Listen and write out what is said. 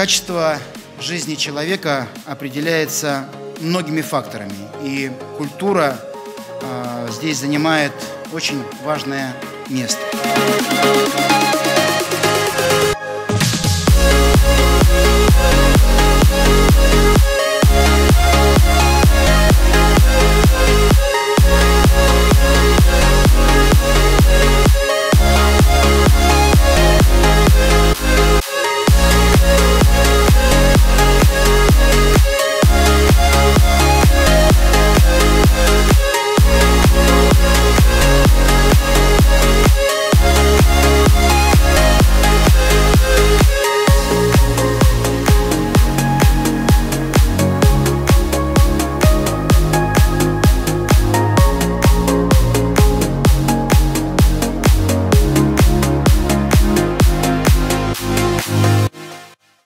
Качество жизни человека определяется многими факторами, и культура э, здесь занимает очень важное место.